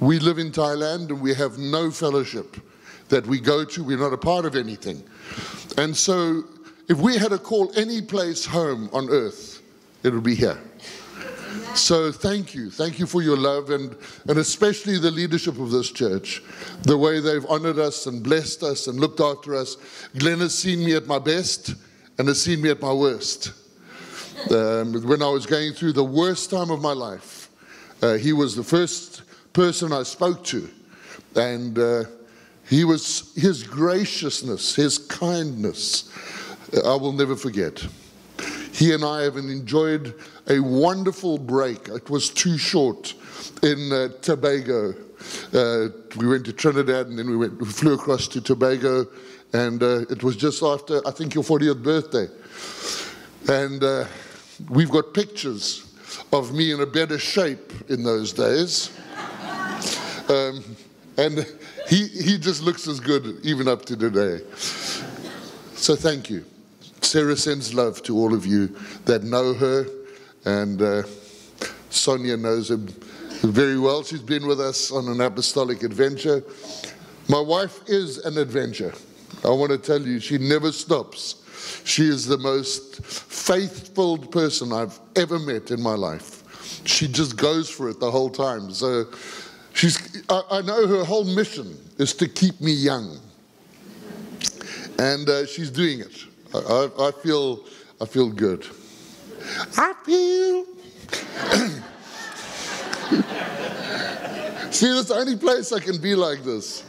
We live in Thailand and we have no fellowship that we go to. We're not a part of anything. And so, if we had to call any place home on earth, it would be here. So thank you. Thank you for your love and, and especially the leadership of this church, the way they've honored us and blessed us and looked after us. Glenn has seen me at my best and has seen me at my worst. Um, when I was going through the worst time of my life, uh, he was the first person I spoke to. And uh, he was, his graciousness, his kindness, uh, I will never forget. He and I have enjoyed a wonderful break. It was too short in uh, Tobago. Uh, we went to Trinidad and then we, went, we flew across to Tobago, and uh, it was just after, I think, your 40th birthday. And uh, we've got pictures of me in a better shape in those days. Um, and he, he just looks as good even up to today. So thank you. Sarah sends love to all of you that know her, and uh, Sonia knows her very well. She's been with us on an apostolic adventure. My wife is an adventure. I want to tell you, she never stops. She is the most faithful person I've ever met in my life. She just goes for it the whole time. So she's, I, I know her whole mission is to keep me young. And uh, she's doing it. I, I, feel, I feel good. I feel. See, that's the only place I can be like this.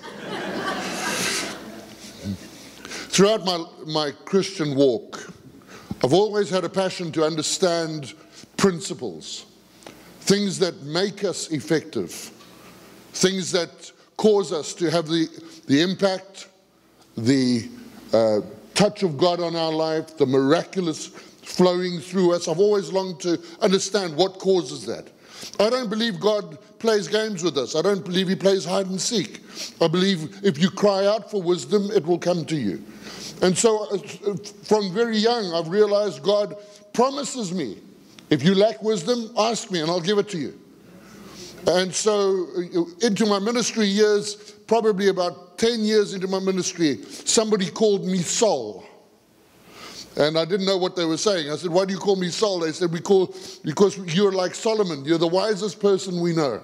Throughout my, my Christian walk, I've always had a passion to understand principles, things that make us effective, things that cause us to have the, the impact, the uh, touch of God on our life, the miraculous flowing through us. I've always longed to understand what causes that. I don't believe God plays games with us. I don't believe He plays hide and seek. I believe if you cry out for wisdom, it will come to you. And so, uh, from very young, I've realized God promises me if you lack wisdom, ask me and I'll give it to you. And so, uh, into my ministry years, probably about 10 years into my ministry, somebody called me Saul. And I didn't know what they were saying. I said, Why do you call me Saul? They said, we call, Because you're like Solomon. You're the wisest person we know.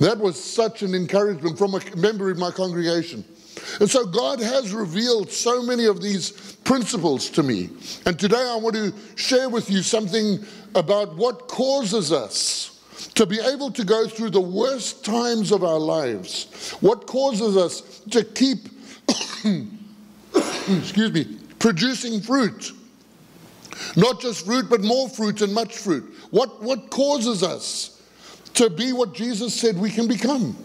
That was such an encouragement from a member in my congregation. And so God has revealed so many of these principles to me. And today I want to share with you something about what causes us to be able to go through the worst times of our lives, what causes us to keep, excuse me, producing fruit. Not just fruit, but more fruit and much fruit. What, what causes us to be what Jesus said we can become?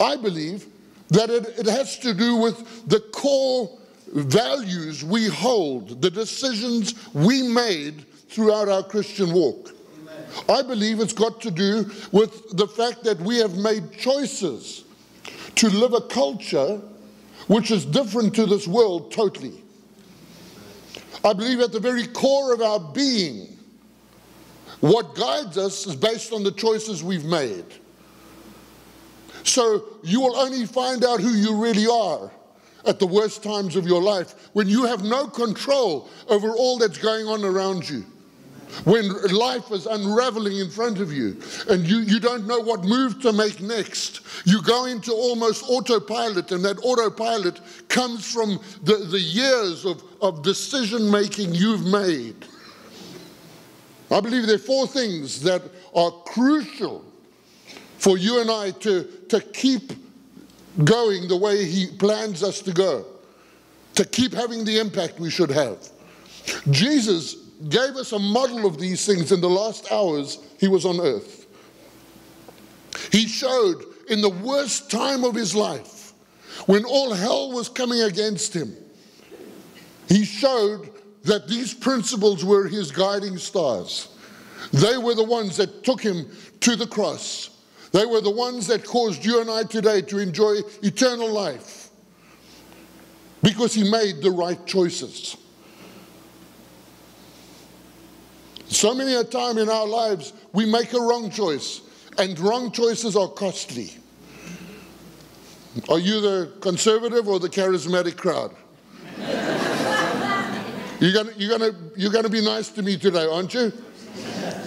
I believe that it, it has to do with the core values we hold, the decisions we made throughout our Christian walk. I believe it's got to do with the fact that we have made choices to live a culture which is different to this world totally. I believe at the very core of our being, what guides us is based on the choices we've made. So you will only find out who you really are at the worst times of your life when you have no control over all that's going on around you when life is unraveling in front of you and you, you don't know what move to make next, you go into almost autopilot, and that autopilot comes from the, the years of, of decision making you've made. I believe there are four things that are crucial for you and I to, to keep going the way He plans us to go, to keep having the impact we should have. Jesus gave us a model of these things in the last hours he was on earth. He showed in the worst time of his life, when all hell was coming against him, he showed that these principles were his guiding stars. They were the ones that took him to the cross. They were the ones that caused you and I today to enjoy eternal life because he made the right choices. So many a time in our lives, we make a wrong choice and wrong choices are costly. Are you the conservative or the charismatic crowd? you're gonna, you're, gonna, you're gonna be nice to me today, aren't you?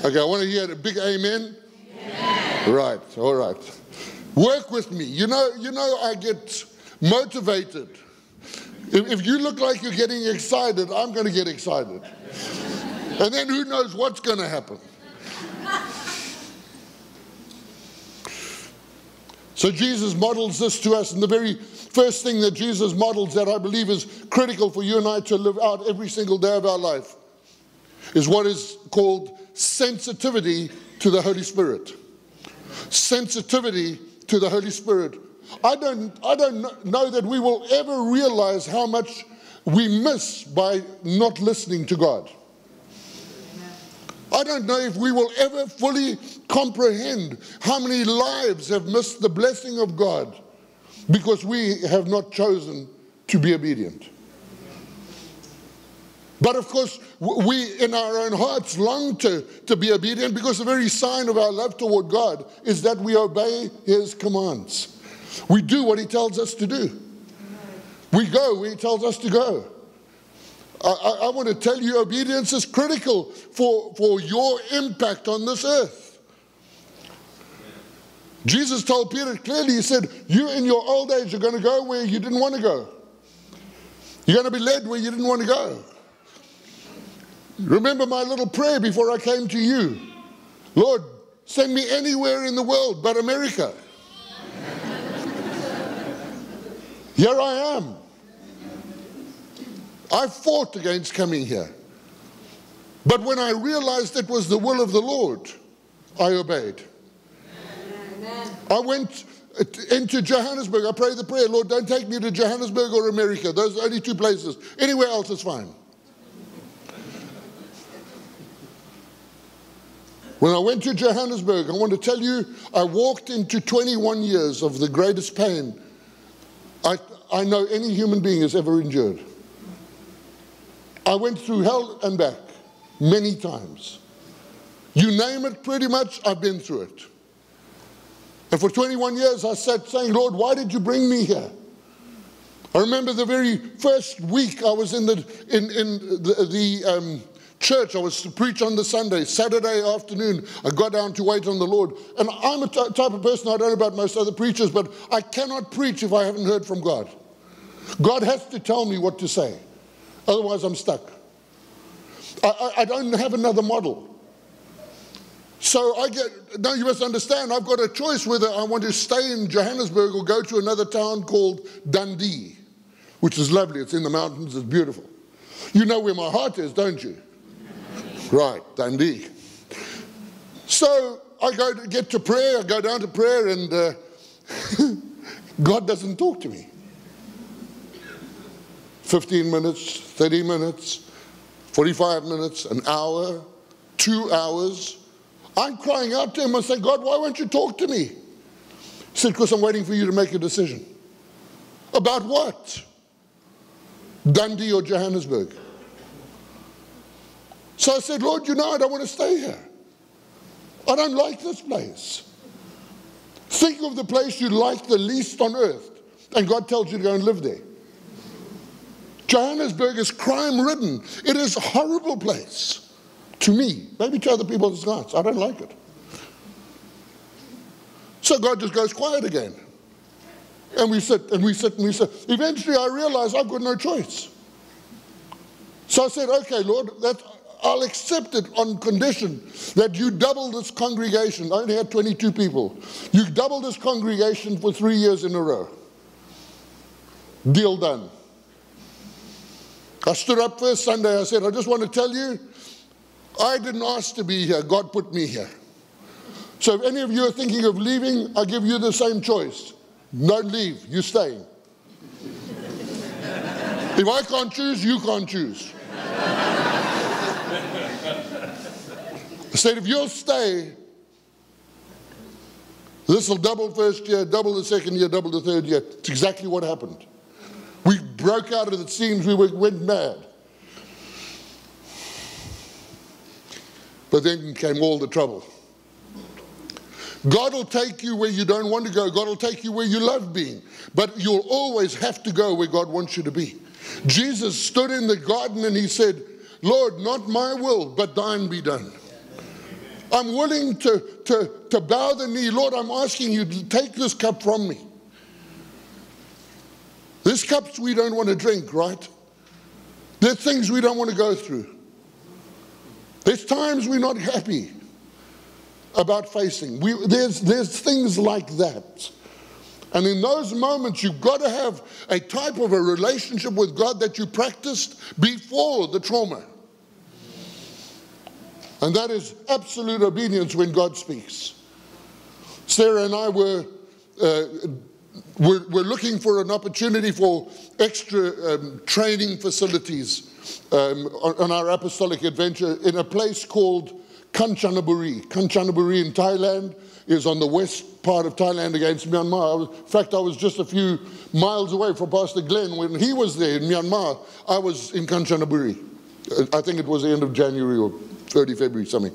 Okay, I want to hear a big amen. amen. Right, all right. Work with me. You know, you know, I get motivated. If, if you look like you're getting excited, I'm going to get excited. And then who knows what's going to happen. So Jesus models this to us, and the very first thing that Jesus models that I believe is critical for you and I to live out every single day of our life is what is called sensitivity to the Holy Spirit. Sensitivity to the Holy Spirit. I don't, I don't know that we will ever realize how much we miss by not listening to God. I don't know if we will ever fully comprehend how many lives have missed the blessing of God because we have not chosen to be obedient. But of course, we in our own hearts long to, to be obedient because the very sign of our love toward God is that we obey His commands. We do what He tells us to do. We go where He tells us to go. I, I, want to tell you, obedience is critical for, for your impact on this earth. Jesus told Peter clearly, He said, You in your old age are going to go where you didn't want to go. You're going to be led where you didn't want to go. Remember my little prayer before I came to you Lord, send me anywhere in the world but America. Here I am. I fought against coming here. But when I realized it was the will of the Lord, I obeyed. Amen. I went into Johannesburg. I prayed the prayer, Lord, don't take me to Johannesburg or America. Those are only two places. Anywhere else is fine. When I went to Johannesburg, I want to tell you, I walked into 21 years of the greatest pain I, I know any human being has ever endured. I went through hell and back many times. You name it, pretty much, I've been through it. And for 21 years, I sat saying, Lord, why did you bring me here? I remember the very first week I was in the, in, in the, the um, church. I was to preach on the Sunday. Saturday afternoon, I got down to wait on the Lord. And I'm a type of person, I don't know about most other preachers, but I cannot preach if I haven't heard from God. God has to tell me what to say. Otherwise, I'm stuck. I, I, I don't have another model. So I get, now you must understand, I've got a choice whether I want to stay in Johannesburg or go to another town called Dundee, which is lovely. It's in the mountains, it's beautiful. You know where my heart is, don't you? Right, Dundee. So I go to get to prayer, I go down to prayer, and uh, God doesn't talk to me. 15 minutes, 30 minutes, 45 minutes, an hour, two hours. I'm crying out to him I say, God, why won't you talk to me? He said, Because I'm waiting for you to make a decision. About what? Dundee or Johannesburg? So I said, Lord, you know, I don't want to stay here. I don't like this place. Think of the place you like the least on earth, and God tells you to go and live there. Johannesburg is crime ridden. It is a horrible place to me. Maybe to other people it's not. I don't like it. So God just goes quiet again. And we sit and we sit and we sit. Eventually I realized I've got no choice. So I said, okay, Lord, that, I'll accept it on condition that you double this congregation. I only had 22 people. You double this congregation for three years in a row. Deal done. I stood up first Sunday. I said, I just want to tell you, I didn't ask to be here. God put me here. So if any of you are thinking of leaving, I give you the same choice. Don't leave. You stay. if I can't choose, you can't choose. I said, if you'll stay, this will double first year, double the second year, double the third year. It's exactly what happened. We broke out of it seems we went mad. But then came all the trouble. God will take you where you don't want to go. God will take you where you love being. But you'll always have to go where God wants you to be. Jesus stood in the garden and he said, Lord, not my will, but thine be done. I'm willing to, to, to bow the knee. Lord, I'm asking you to take this cup from me. There's cups we don't want to drink, right? There's things we don't want to go through. There's times we're not happy about facing. We, there's, there's things like that. And in those moments, you've got to have a type of a relationship with God that you practiced before the trauma. And that is absolute obedience when God speaks. Sarah and I were, uh, were, were, looking for an opportunity for extra um, training facilities um, on, our apostolic adventure in a place called Kanchanaburi. Kanchanaburi in Thailand is on the west part of Thailand against Myanmar. In fact, I was just a few miles away from Pastor Glenn. When he was there in Myanmar, I was in Kanchanaburi. I think it was the end of January or early February, something.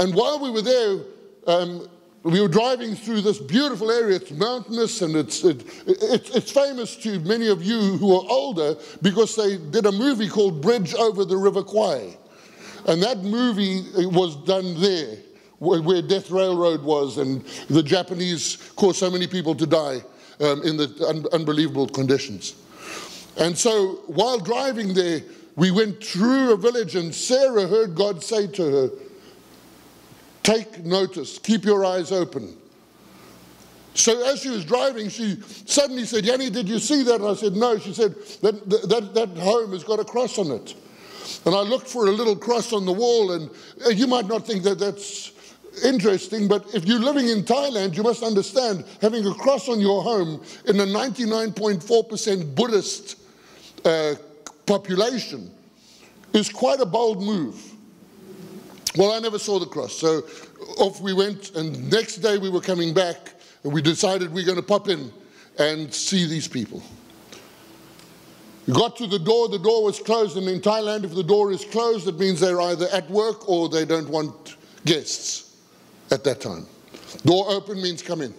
And while we were there, um, we were driving through this beautiful area. It's mountainous and it's, it, it, it's famous to many of you who are older because they did a movie called Bridge Over the River Kwai. And that movie was done there, where Death Railroad was, and the Japanese caused so many people to die um, in the un unbelievable conditions. And so while driving there, we went through a village, and Sarah heard God say to her, Take notice, keep your eyes open. So as she was driving, she suddenly said, Yanni, did you see that? And I said, No. She said, That, that, that home has got a cross on it. And I looked for a little cross on the wall, and uh, you might not think that that's interesting, but if you're living in Thailand, you must understand having a cross on your home in a 99.4% Buddhist uh, population is quite a bold move. Well, I never saw the cross, so off we went, and next day we were coming back, and we decided we we're going to pop in and see these people. You got to the door, the door was closed, and in Thailand, if the door is closed, it means they're either at work or they don't want guests at that time. Door open means come in.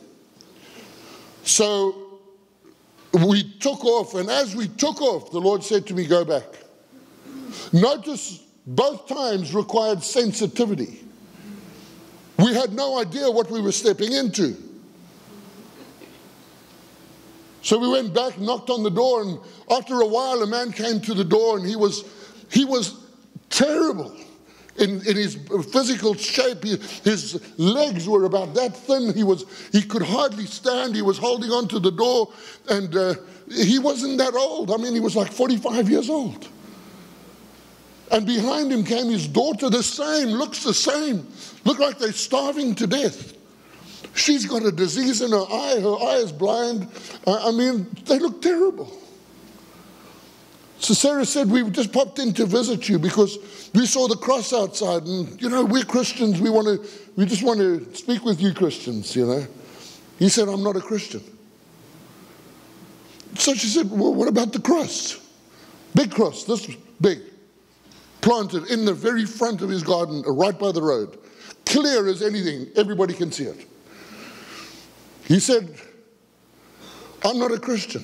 So we took off, and as we took off, the Lord said to me, Go back. Notice both times required sensitivity. We had no idea what we were stepping into. So we went back, knocked on the door, and after a while, a man came to the door, and he was, he was terrible in, in his physical shape. He, his legs were about that thin. He, was, he could hardly stand. He was holding on to the door, and uh, he wasn't that old. I mean, he was like 45 years old. And behind him came his daughter, the same, looks the same, look like they're starving to death. She's got a disease in her eye, her eye is blind. I mean, they look terrible. So Sarah said, We just popped in to visit you because we saw the cross outside. And, you know, we're Christians. We, want to, we just want to speak with you, Christians, you know. He said, I'm not a Christian. So she said, Well, what about the cross? Big cross, this big, planted in the very front of his garden, right by the road. Clear as anything, everybody can see it. He said, I'm not a Christian.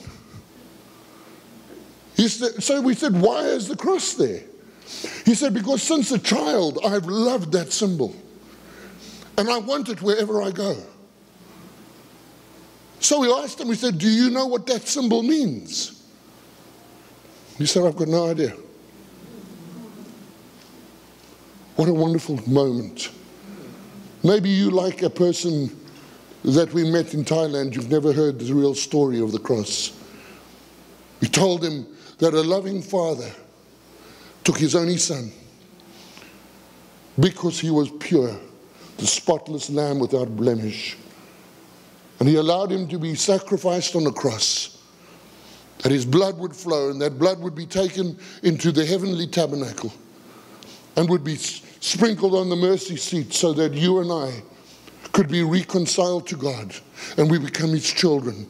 He said, so we said, why is the cross there? He said, because since a child, I've loved that symbol. And I want it wherever I go. So we asked him, we said, do you know what that symbol means? He said, I've got no idea. What a wonderful moment. Maybe you like a person that we met in Thailand, you've never heard the real story of the cross. We told him that a loving father took his only son because he was pure, the spotless lamb without blemish. And he allowed him to be sacrificed on the cross, that his blood would flow and that blood would be taken into the heavenly tabernacle and would be sprinkled on the mercy seat so that you and I could be reconciled to God and we become his children.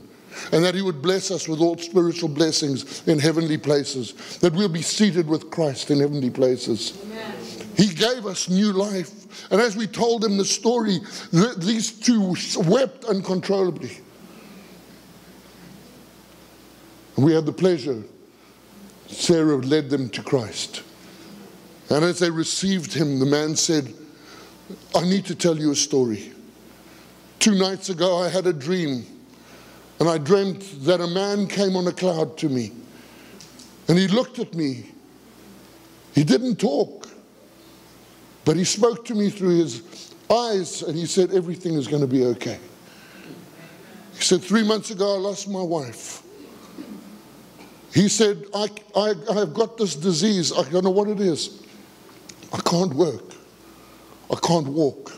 And that he would bless us with all spiritual blessings in heavenly places, that we'll be seated with Christ in heavenly places. Amen. He gave us new life And as we told them the story, th- these two wept uncontrollably. And we had the pleasure, Sarah led them to Christ. And as they received him, the man said, I need to tell you a story. Two nights ago, I had a dream, and I dreamt that a man came on a cloud to me. And he looked at me. He didn't talk, but he spoke to me through his eyes, and he said, Everything is going to be okay. He said, Three months ago, I lost my wife. He said, I, I, I have got this disease. I don't know what it is. I can't work. I can't walk.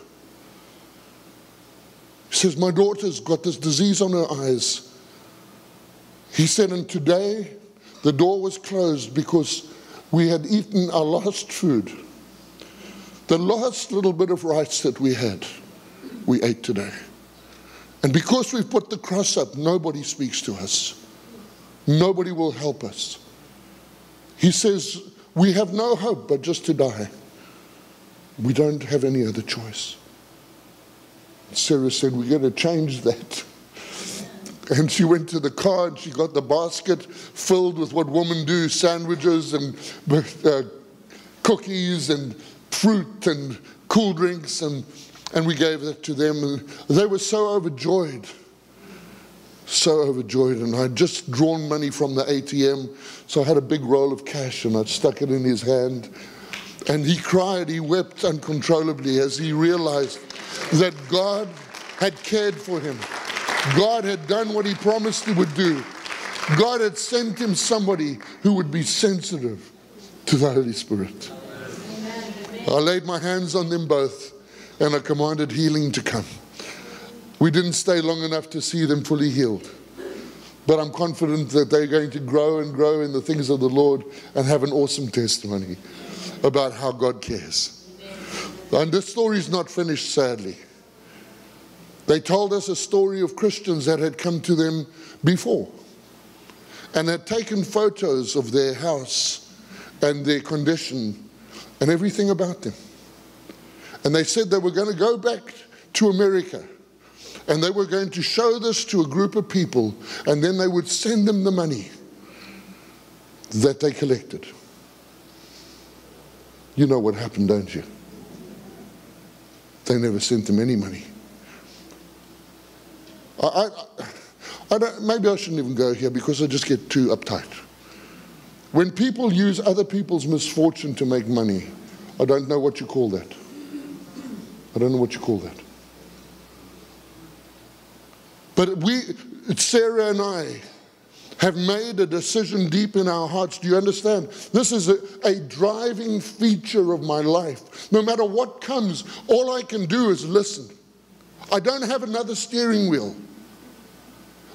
He says, My daughter's got this disease on her eyes. He said, And today the door was closed because we had eaten our last food. The last little bit of rice that we had, we ate today. And because we've put the cross up, nobody speaks to us. Nobody will help us. He says, We have no hope but just to die. We don't have any other choice. Sarah said, We're going to change that. And she went to the car and she got the basket filled with what women do sandwiches and uh, cookies and fruit and cool drinks. And, and we gave that to them. And they were so overjoyed. So overjoyed. And I'd just drawn money from the ATM. So I had a big roll of cash and I'd stuck it in his hand. And he cried, he wept uncontrollably as he realized that God had cared for him. God had done what he promised he would do. God had sent him somebody who would be sensitive to the Holy Spirit. I laid my hands on them both and I commanded healing to come. We didn't stay long enough to see them fully healed. But I'm confident that they're going to grow and grow in the things of the Lord and have an awesome testimony about how God cares. And this story is not finished, sadly. They told us a story of Christians that had come to them before and had taken photos of their house and their condition and everything about them. And they said they were going to go back to America and they were going to show this to a group of people and then they would send them the money that they collected. You know what happened, don't you? They never sent them any money. I, I, I don't, maybe I shouldn't even go here because I just get too uptight. When people use other people's misfortune to make money, I don't know what you call that. I don't know what you call that. But we, Sarah and I, have made a decision deep in our hearts. Do you understand? This is a, a, driving feature of my life. No matter what comes, all I can do is listen. I don't have another steering wheel.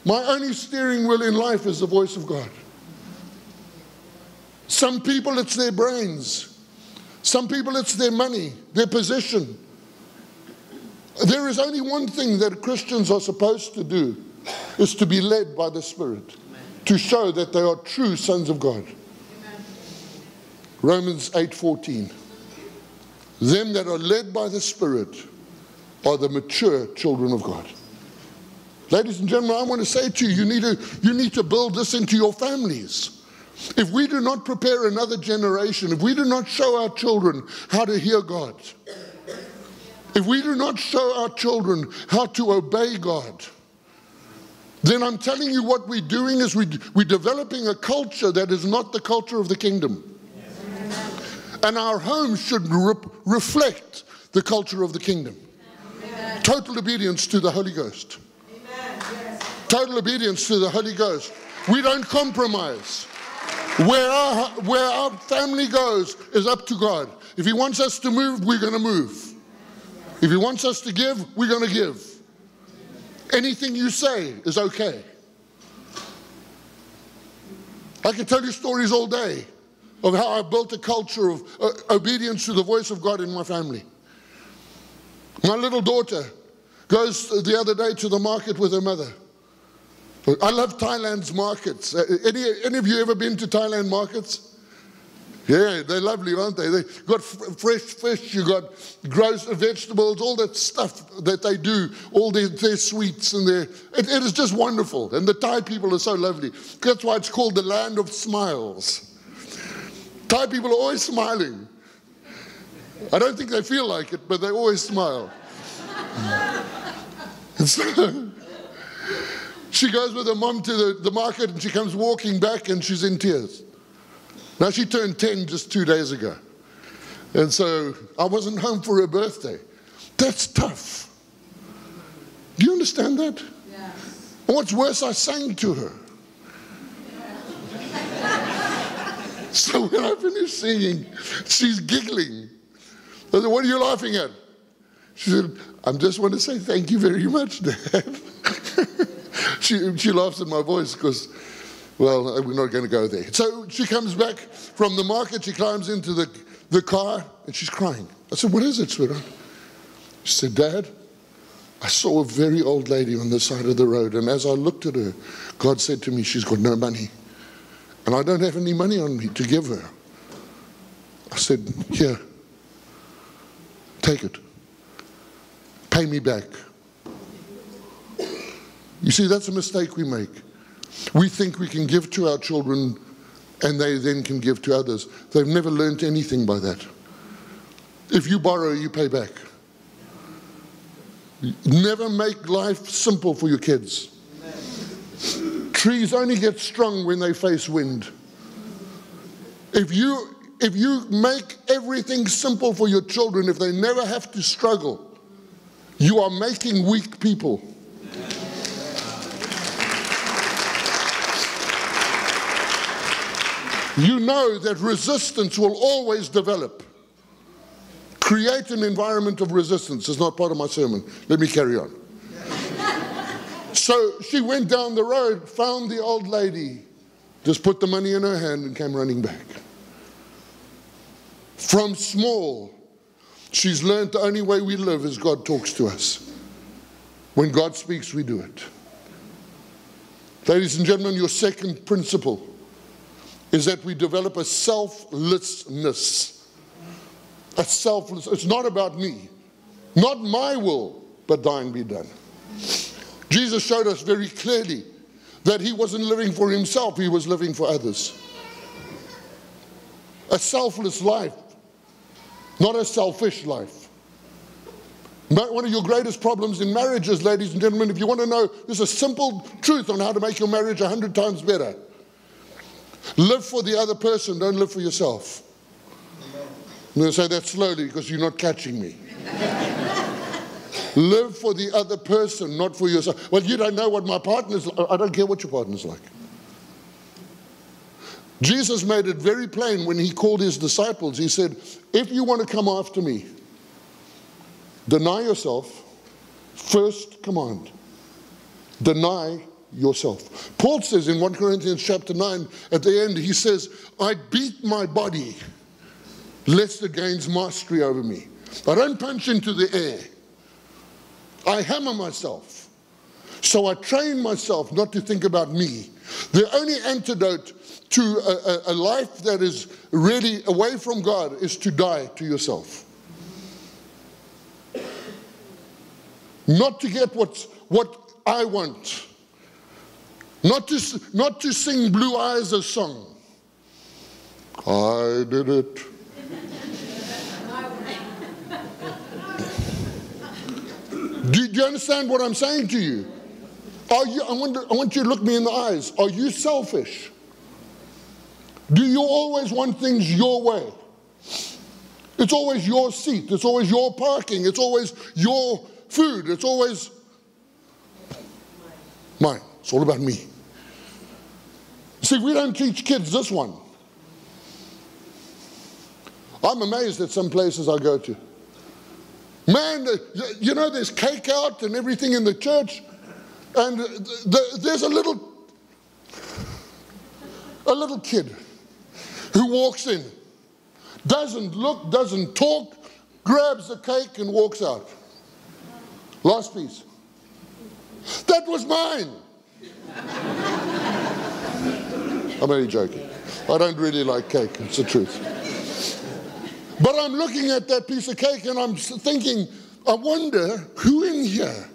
My only steering wheel in life is the voice of God. Some people, it's their brains. Some people, it's their money, their position. There is only one thing that Christians are supposed to do is to be led by the Spirit to show that they are true sons of God. Amen. Romans 8:14. Them that are led by the Spirit are the mature children of God. Ladies and gentlemen, I want to say to you, you need to, you need to build this into your families. If we do not prepare another generation, if we do not show our children how to hear God, if we do not show our children how to obey God, then I'm telling you what we're doing is we, we're developing a culture that is not the culture of the kingdom. And our homes should re- reflect the culture of the kingdom. Amen. Total obedience to the Holy Ghost. Yes. Total obedience to the Holy Ghost. We don't compromise. Where our, where our family goes is up to God. If He wants us to move, we're going to move. If He wants us to give, we're going to give. Anything you say is okay. I can tell you stories all day of how I built a culture of uh, obedience to the voice of God in my family. My little daughter goes the other day to the market with her mother. I love Thailand's markets. Uh, any, any of you ever been to Thailand markets? Yeah, they're lovely, aren't they? They got f- fresh fish, you got gross vegetables, all that stuff that they do, all their, their sweets and their. It, it is just wonderful. And the Thai people are so lovely. That's why it's called the land of smiles. Thai people are always smiling. I don't think they feel like it, but they always smile. so she goes with her mom to the, the market and she comes walking back and she's in tears. Now, she turned 10 just two days ago. And so I wasn't home for her birthday. That's tough. Do you understand that? Yes. And what's worse, I sang to her. so when I finished singing, she's giggling. I said, What are you laughing at? She said, I just want to say thank you very much, Dad. she, she laughs at my voice because well, uh, we're not going to go there. So she comes back from the market, she climbs into the, the car, and she's crying. I said, What is it, sweetheart? She said, Dad, I saw a very old lady on the side of the road, and as I looked at her, God said to me, She's got no money. And I don't have any money on me to give her. I said, Here, take it. Pay me back. You see, that's a mistake we make. We think we can give to our children and they then can give to others. They've never learned anything by that. If you borrow, you pay back. Never make life simple for your kids. Trees only get strong when they face wind. If you, if you make everything simple for your children, if they never have to struggle, you are making weak people. You know that resistance will always develop. Create an environment of resistance. It's not part of my sermon. Let me carry on. so she went down the road, found the old lady, just put the money in her hand, and came running back. From small, she's learned the only way we live is God talks to us. When God speaks, we do it. Ladies and gentlemen, your second principle is that we develop a selflessness. A selfless, it's not about me, not my will, but thine be done. Jesus showed us very clearly that he wasn't living for himself, he was living for others. A selfless life, not a selfish life. One of your greatest problems in marriages, ladies and gentlemen, if you want to know, there's a simple truth on how to make your marriage a hundred times better. Live for the other person, don't live for yourself. I'm going to say that slowly because you're not catching me. live for the other person, not for yourself. Well, you don't know what my partner's like. I don't care what your partner's like. Jesus made it very plain when he called his disciples. He said, If you want to come after me, deny yourself. First command deny yourself. Paul says in 1 Corinthians chapter 9, at the end, he says, I beat my body lest it gains mastery over me. I don't punch into the air. I hammer myself. So I train myself not to think about me. The only antidote to a, a, a life that is really away from God is to die to yourself. Not to get what's, what I want not to, not to sing Blue Eyes a song. I did it. do, do, you understand what I'm saying to you? Are you I, want to, I want you to look me in the eyes. Are you selfish? Do you always want things your way? It's always your seat. It's always your parking. It's always your food. It's always mine. It's all about me. See, we don't teach kids this one. I'm amazed at some places I go to. Man, you know, there's cake out and everything in the church, and there's a little, a little kid who walks in, doesn't look, doesn't talk, grabs the cake and walks out. Last piece. That was mine. I'm only joking. I don't really like cake, it's the truth. But I'm looking at that piece of cake and I'm thinking, I wonder who in here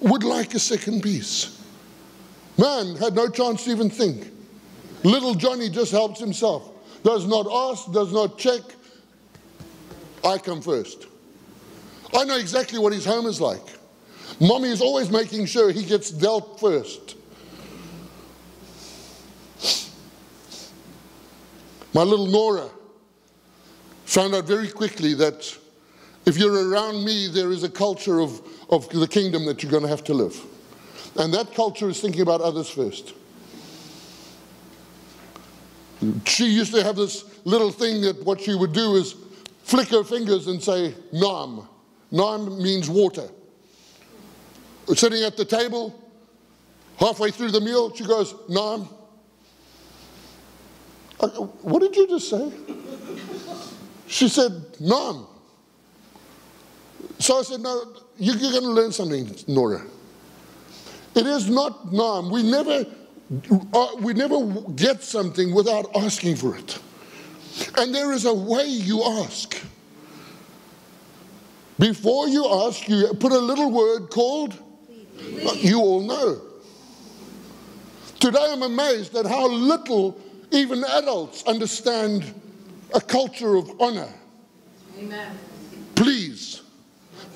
would like a second piece. Man had no chance to even think. Little Johnny just helps himself. Does not ask, does not check. I come first. I know exactly what his home is like. Mommy is always making sure he gets dealt first. My little Nora found out very quickly that if you're around me, there is a culture of, of the kingdom that you're going to have to live. And that culture is thinking about others first. She used to have this little thing that what she would do is flick her fingers and say, Nam. Nam means water. Sitting at the table, halfway through the meal, she goes, Nam. What did you just say? She said, Nam. So I said, No, you're going to learn something, Nora. It is not Nam. We never, uh, we never get something without asking for it. And there is a way you ask. Before you ask, you put a little word called. You all know. Today I'm amazed at how little even adults understand a culture of honor. Amen. Please,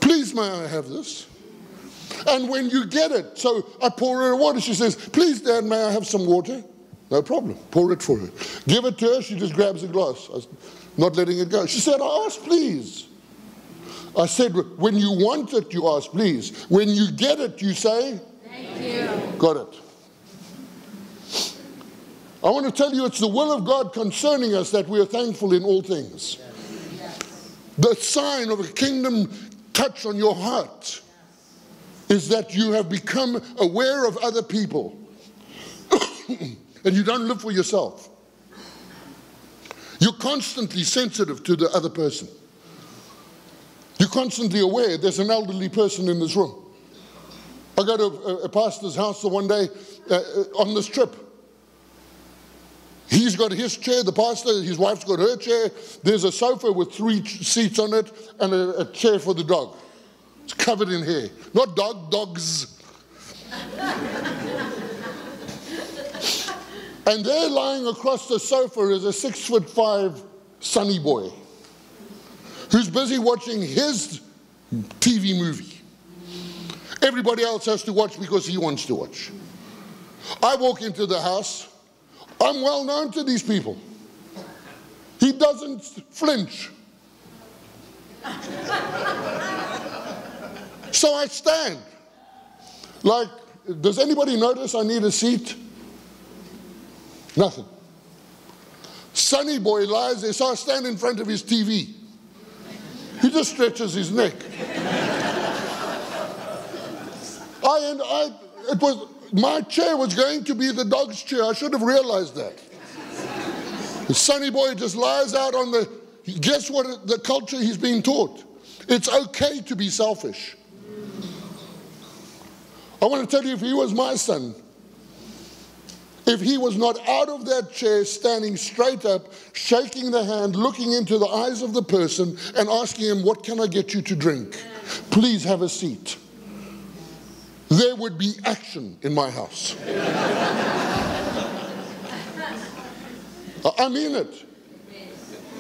please, may I have this? And when you get it, so I pour her water. She says, Please, Dad, may I have some water? No problem. Pour it for her. Give it to her. She just grabs a glass. Not letting it go. She said, I ask, please. I said, when you want it, you ask, please. When you get it, you say, Thank you. Got it. I want to tell you it's the will of God concerning us that we are thankful in all things. The sign of a kingdom touch on your heart is that you have become aware of other people and you don't live for yourself. You're constantly sensitive to the other person. You're constantly aware there's an elderly person in this room. I go to a, a pastor's house one day uh, uh on this trip. He's got his chair, the pastor, his wife's got her chair. There's a sofa with three seats on it and a, a chair for the dog. It's covered in hair. Not dog, dogs. and there lying across the sofa is a six foot five sunny boy who's busy watching his TV movie. Everybody else has to watch because he wants to watch. I walk into the house I'm well known to these people. He doesn't flinch. so I stand. Like, does anybody notice I need a seat? Nothing. Sunny boy lies there, so I stand in front of his TV. He just stretches his neck. I and I, it was my chair was going to be the dog's chair. I should have realized that. The sunny boy just lies out on the, guess what the culture he's being taught? It's okay to be selfish. I want to tell you if he was my son, if he was not out of that chair, standing straight up, shaking the hand, looking into the eyes of the person, and asking him, What can I get you to drink? Please have a seat there would be action in my house. I mean it.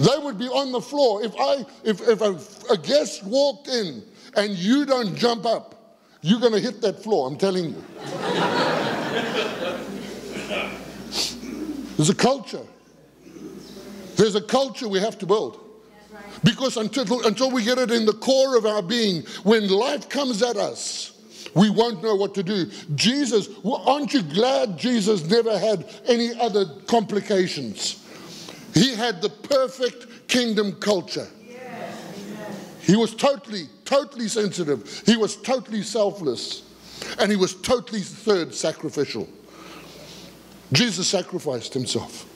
They would be on the floor. If I if, if a, a guest walked in and you don't jump up, you're gonna hit that floor, I'm telling you. There's a culture. There's a culture we have to build. Because until, until we get it in the core of our being, when life comes at us, we won't know what to do. Jesus, aren't you glad Jesus never had any other complications? He had the perfect kingdom culture. He was totally, totally sensitive. He was totally selfless. And he was totally, third, sacrificial. Jesus sacrificed himself.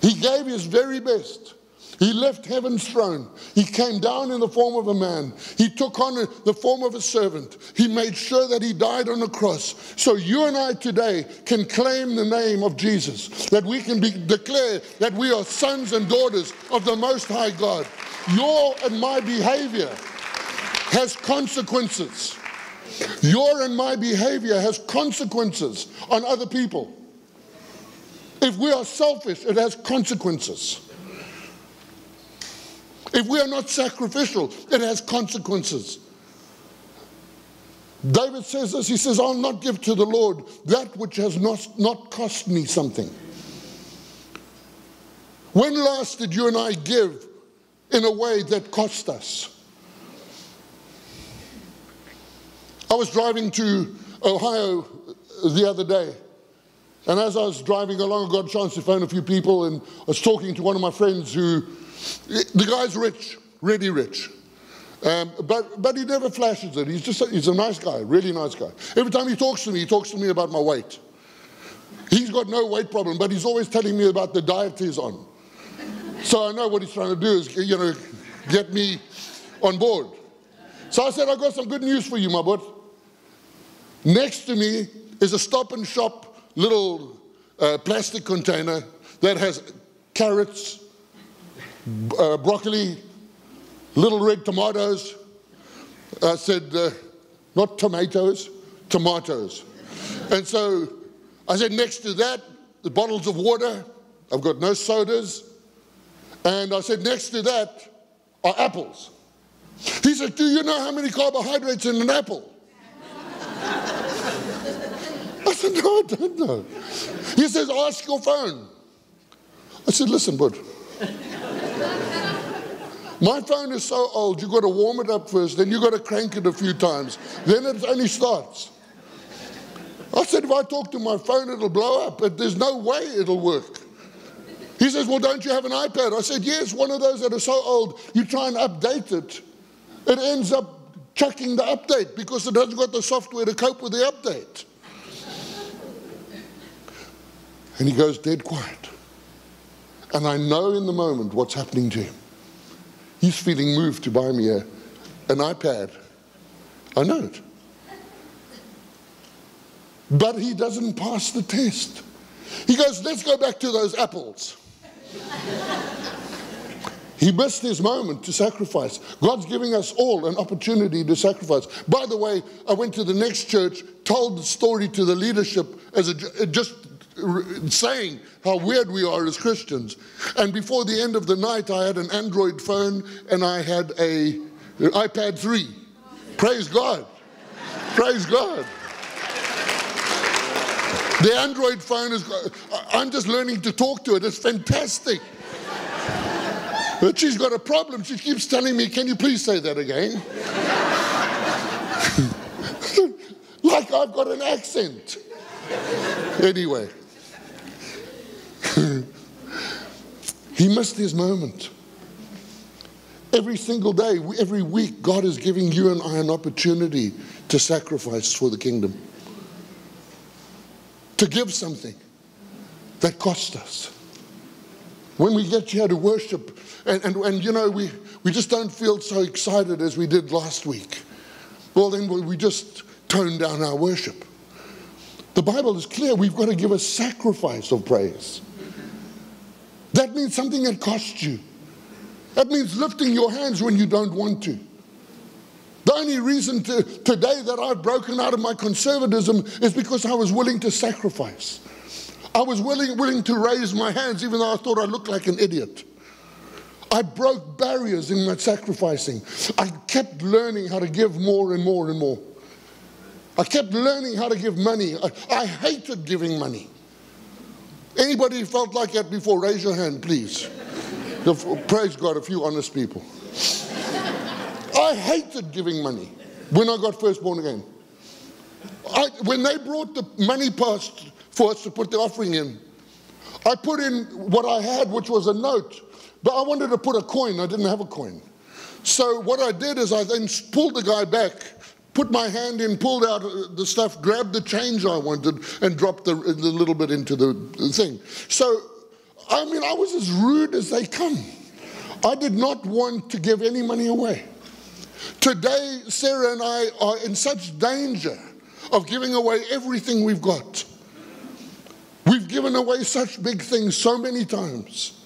He gave his very best. He left heaven's throne. He came down in the form of a man. He took on the form of a servant. He made sure that he died on the cross. So you and I today can claim the name of Jesus, that we can be, declare that we are sons and daughters of the Most High God. your and my behavior has consequences. Your and my behavior has consequences on other people. If we are selfish, it has consequences. If we are not sacrificial, it has consequences. David says this, he says, I'll not give to the Lord that which has not, not cost me something. When last did you and I give in a way that cost us? I was driving to Ohio the other day, and as I was driving along, I got a chance to phone a few people, and I was talking to one of my friends who, the guy's rich, really rich. Um, but, but he never flashes it. He's just a, he's a nice guy, really nice guy. Every time he talks to me, he talks to me about my weight. He's got no weight problem, but he's always telling me about the diet he's on. So I know what he's trying to do is, you know, get me on board. So I said, I've got some good news for you, my bud. Next to me is a stop and shop little uh, plastic container that has carrots, uh, broccoli, little red tomatoes. I said, uh, not tomatoes, tomatoes. And so I said, next to that, the bottles of water. I've got no sodas. And I said, next to that are apples. He said, Do you know how many carbohydrates in an apple? I said, No, I don't know. He says, Ask your phone. I said, Listen, bud. My phone is so old, you've got to warm it up first, then you've got to crank it a few times. Then it only starts. I said, if I talk to my phone, it'll blow up, but there's no way it'll work. He says, Well, don't you have an iPad? I said, Yes, one of those that are so old, you try and update it, it ends up chucking the update because it hasn't got the software to cope with the update. And he goes dead quiet. And I know in the moment what's happening to him. He's feeling moved to buy me a, an iPad. I know it. But he doesn't pass the test. He goes, Let's go back to those apples. He missed his moment to sacrifice. God's giving us all an opportunity to sacrifice. By the way, I went to the next church, told the story to the leadership as a, just saying how weird we are as Christians. And before the end of the night, I had an Android phone and I had a an iPad 3. Praise God. Praise God. The Android phone is, uh, I'm just learning to talk to it. It's fantastic. But she's got a problem. She keeps telling me, Can you please say that again? like I've got an accent. Anyway, he missed his moment. Every single day, every week, God is giving you and I an opportunity to sacrifice for the kingdom to give something that cost us. When we get here to worship, and, and, and you know, we, we just don't feel so excited as we did last week, well, then we just tone down our worship. The Bible is clear we've got to give a sacrifice of praise. That means something that costs you. That means lifting your hands when you don't want to. The only reason to, today that I've broken out of my conservatism is because I was willing to sacrifice. I was willing, willing to raise my hands even though I thought I looked like an idiot. I broke barriers in my sacrificing. I kept learning how to give more and more and more. I kept learning how to give money. I, I hated giving money. Anybody felt like that before? Raise your hand, please. Praise God, a few honest people. I hated giving money when I got first born again. I, when they brought the money past for us to put the offering in, I put in what I had, which was a note, but I wanted to put a coin. I didn't have a coin. So what I did is I then pulled the guy back, put my hand in, pulled out uh, the stuff, grabbed the change I wanted, and dropped the, the little bit into the thing. So, I mean, I was as rude as they come. I did not want to give any money away. Today, Sarah and I are in such danger of giving away everything we've got. We've given away such big things so many times.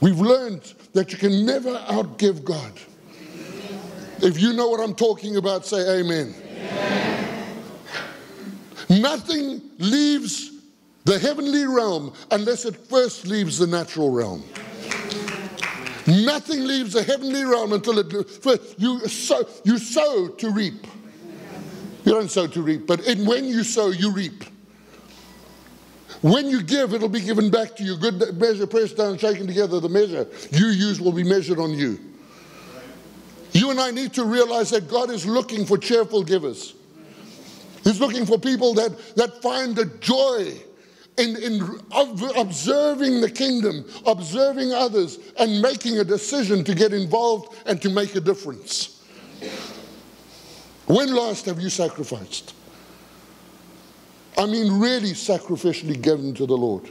We've learned that you can never outgive God. If you know what I'm talking about, say amen. amen. Nothing leaves the heavenly realm unless it first leaves the natural realm. Nothing leaves the heavenly realm until it first, you sow, you sow to reap. You don't sow to reap, but in, when you sow, you reap. When you give, it'll be given back to you. Good measure, pressed down, shaken together, the measure you use will be measured on you. You and I need to realize that God is looking for cheerful givers. He's looking for people that, that find the joy in, in observing the kingdom, observing others, and making a decision to get involved and to make a difference. When last have you sacrificed? I mean, really sacrificially given to the Lord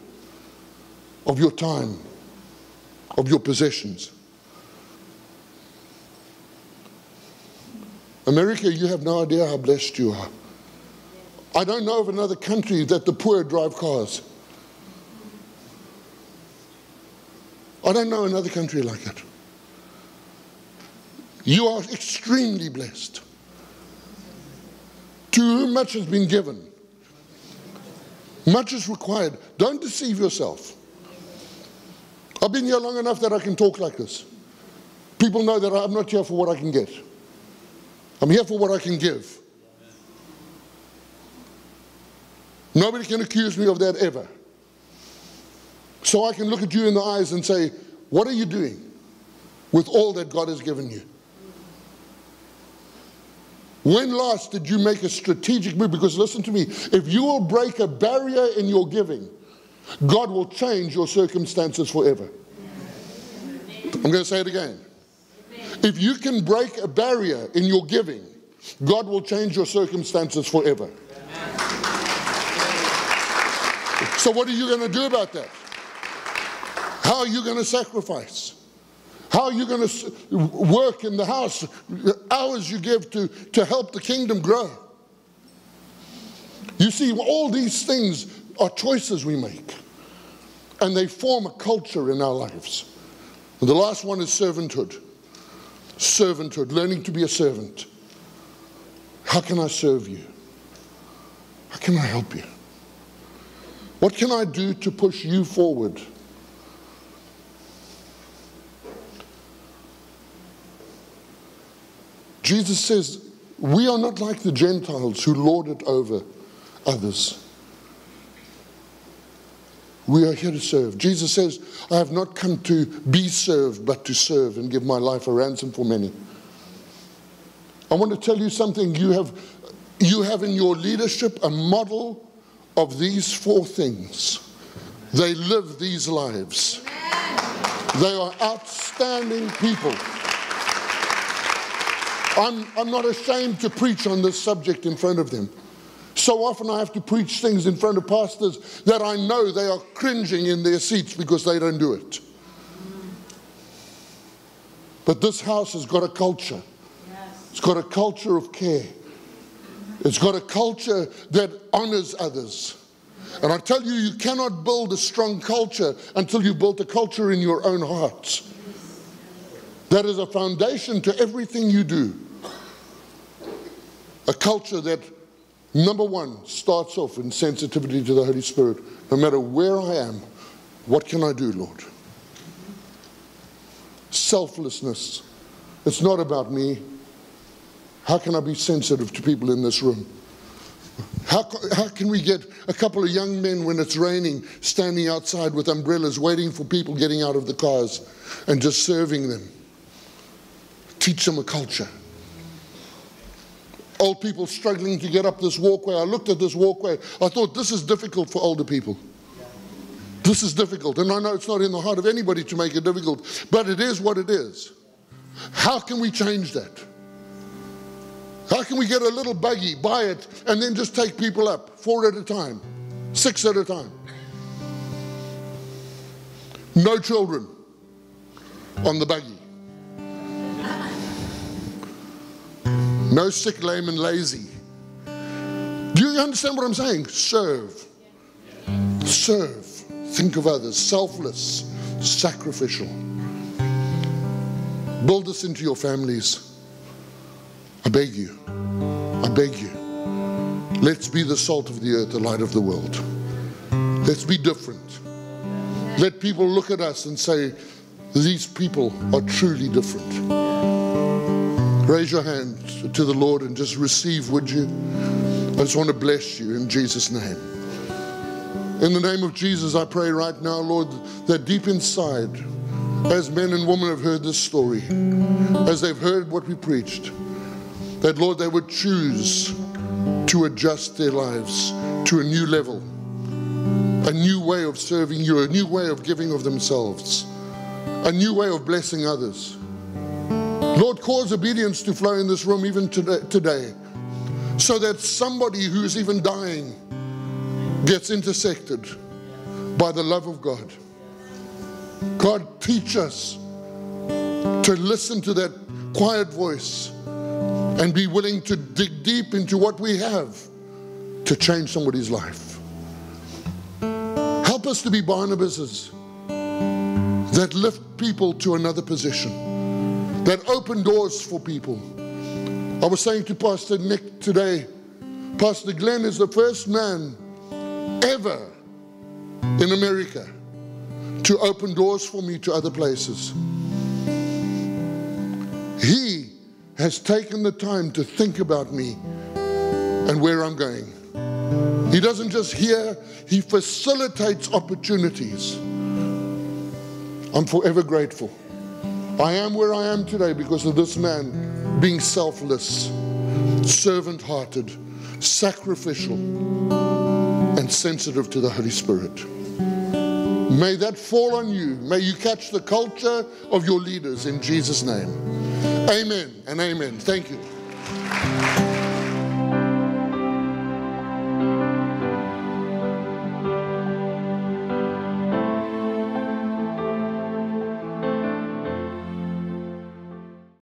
of your time, of your possessions. America, you have no idea how blessed you are. I don't know of another country that the poor drive cars. I don't know another country like it. You are extremely blessed. To whom much has been given, much is required. Don't deceive yourself. I've been here long enough that I can talk like this. People know that I'm not here for what I can get. I'm here for what I can give. Nobody can accuse me of that ever. So I can look at you in the eyes and say, What are you doing with all that God has given you? When last did you make a strategic move? Because listen to me, if you will break a barrier in your giving, God will change your circumstances forever. I'm going to say it again. If you can break a barrier in your giving, God will change your circumstances forever. So, what are you going to do about that? How are you going to sacrifice? How are you going to work in the house? Hours you give to, to help the kingdom grow. You see, all these things are choices we make, and they form a culture in our lives. And the last one is servanthood. Servanthood, learning to be a servant. How can I serve you? How can I help you? What can I do to push you forward? Jesus says, We are not like the Gentiles who lord it over others. We are here to serve. Jesus says, I have not come to be served, but to serve and give my life a ransom for many. I want to tell you something. You have, you have in your leadership a model of these four things, they live these lives. They are outstanding people. I'm, I'm not ashamed to preach on this subject in front of them. So often I have to preach things in front of pastors that I know they are cringing in their seats because they don't do it. But this house has got a culture. It's got a culture of care. It's got a culture that honors others. And I tell you, you cannot build a strong culture until you've built a culture in your own hearts. That is a foundation to everything you do. A culture that, number one, starts off in sensitivity to the Holy Spirit. No matter where I am, what can I do, Lord? Selflessness. It's not about me. How can I be sensitive to people in this room? How, how can we get a couple of young men when it's raining standing outside with umbrellas waiting for people getting out of the cars and just serving them? Teach them a culture. Old people struggling to get up this walkway. I looked at this walkway. I thought this is difficult for older people. This is difficult. And I know it's not in the heart of anybody to make it difficult, but it is what it is. How can we change that? How can we get a little buggy, buy it, and then just take people up, four at a time, six at a time? No children on the buggy. No sick, lame, and lazy. Do you understand what I'm saying? Serve. Serve. Think of others. Selfless. sacrificial. Build this into your families. I beg you. I beg you. Let's be the salt of the earth, the light of the world. Let's be different. Let people look at us and say, these people are truly different. Raise your hand to the Lord and just receive, would you? I just want to bless you in Jesus' name. In the name of Jesus, I pray right now, Lord, that deep inside, as men and women have heard this story, as they've heard what we preached, that, Lord, they would choose to adjust their lives to a new level, a new way of serving you, a new way of giving of themselves, a new way of blessing others. Lord, cause obedience to flow in this room even today, so that somebody who's even dying gets intersected by the love of God. God, teach us to listen to that quiet voice and be willing to dig deep into what we have to change somebody's life. Help us to be Barnabases that lift people to another position, that open doors for people. I was saying to Pastor Nick today, Pastor Glenn is the first man ever in America to open doors for me to other places. He has taken the time to think about me and where I'm going. He doesn't just hear, he facilitates opportunities. I'm forever grateful. I am where I am today because of this man being selfless, servant hearted, sacrificial, and sensitive to the Holy Spirit. May that fall on you. May you catch the culture of your leaders in Jesus' name. Amen and amen. Thank you.